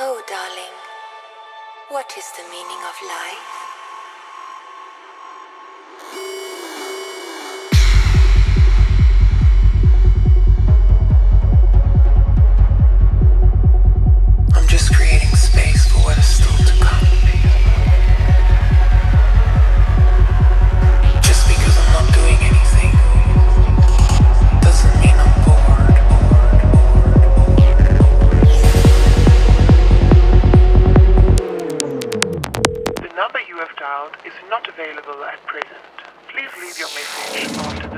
Oh, darling, what is the meaning of life? leave your message after the